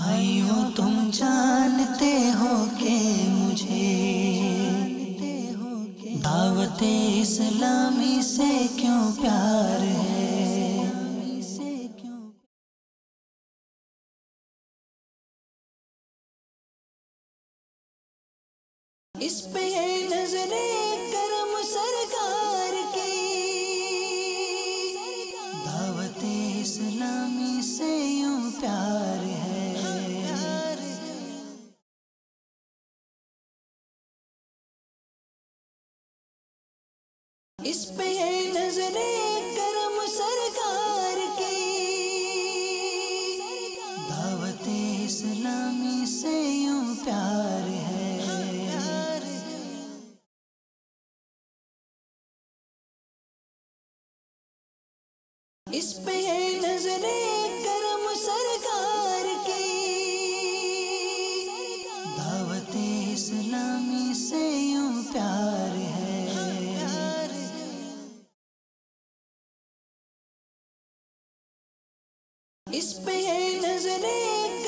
भाइयों, तुम जानते हो के मुझे दावत इस्लामी से क्यों प्यार है? इस पे नजरे इस पे नजरे करम सरकार की। दावत इस्लामी से यूँ प्यार है। इस पे नजरे इस पे है नजरे।